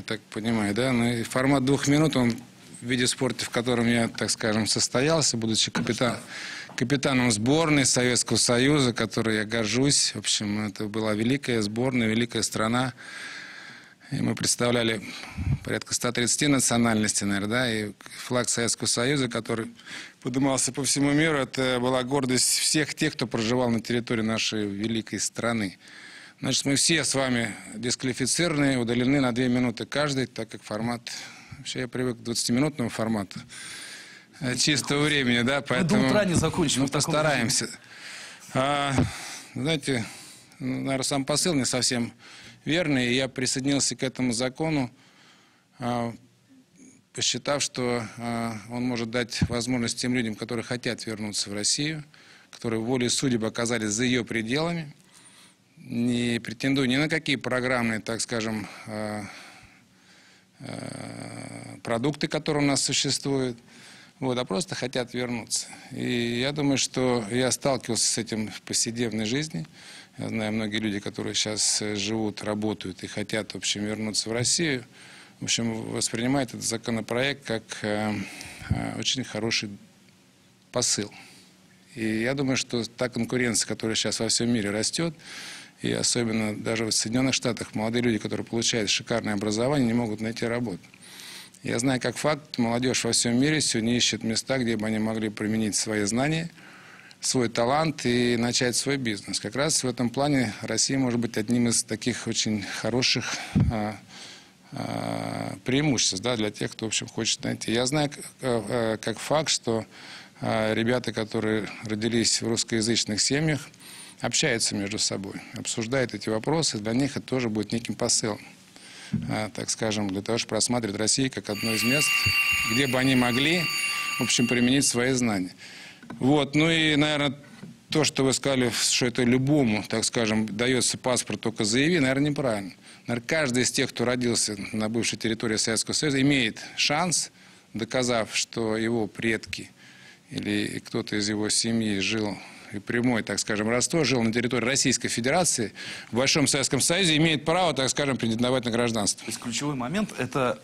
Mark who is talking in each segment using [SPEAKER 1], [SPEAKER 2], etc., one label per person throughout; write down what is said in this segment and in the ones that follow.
[SPEAKER 1] я так понимаю, да? Ну формат двух минут, он в виде спорта, в котором я, так скажем, состоялся, будучи капитан, капитаном сборной Советского Союза, которой я горжусь. В общем, это была великая сборная, великая страна. И мы представляли порядка 130 национальностей, наверное, да, и флаг Советского Союза, который поднимался по всему миру, это была гордость всех тех, кто проживал на территории нашей великой страны. Значит, мы все с вами дисквалифицированы, удалены на 2 минуты каждый, так как формат... Вообще я привык к 20-минутному формату э, чистого времени, да, поэтому...
[SPEAKER 2] утра не закончим
[SPEAKER 1] Мы постараемся. А, знаете, ну, наверное, сам посыл не совсем верный, и я присоединился к этому закону, а, посчитав, что а, он может дать возможность тем людям, которые хотят вернуться в Россию, которые волей судеб оказались за ее пределами, не претендую ни на какие программные, так скажем, а, а, продукты, которые у нас существуют, вот, а просто хотят вернуться. И я думаю, что я сталкивался с этим в повседневной жизни. Я знаю многие люди, которые сейчас э, живут, работают и хотят, в общем, вернуться в Россию. В общем, воспринимают этот законопроект как э, э, очень хороший посыл. И я думаю, что та конкуренция, которая сейчас во всем мире растет, и особенно даже в Соединенных Штатах молодые люди, которые получают шикарное образование, не могут найти работу. Я знаю как факт, молодежь во всем мире сегодня ищет места, где бы они могли применить свои знания, свой талант и начать свой бизнес. Как раз в этом плане Россия может быть одним из таких очень хороших а, а, преимуществ да, для тех, кто, в общем, хочет найти. Я знаю как, а, как факт, что а, ребята, которые родились в русскоязычных семьях, общаются между собой, обсуждают эти вопросы. Для них это тоже будет неким посылом, а, так скажем, для того, чтобы рассматривать Россию как одно из мест, где бы они могли, в общем, применить свои знания. Вот, ну и, наверное, то, что вы сказали, что это любому, так скажем, дается паспорт только заяви, наверное, неправильно. Наверное, каждый из тех, кто родился на бывшей территории Советского Союза, имеет шанс, доказав, что его предки или кто-то из его семьи жил и прямой, так скажем, родство, жил на территории Российской Федерации, в Большом Советском Союзе, имеет право, так скажем, претендовать на гражданство.
[SPEAKER 2] То есть ключевой момент – это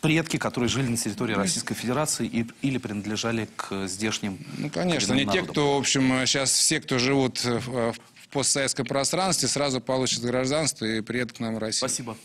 [SPEAKER 2] предки, которые жили на территории Российской Федерации и, или принадлежали к здешним
[SPEAKER 1] Ну, конечно, не те, кто, в общем, сейчас все, кто живут в в постсоветском пространстве, сразу получат гражданство и приедут к нам в Россию.
[SPEAKER 2] Спасибо.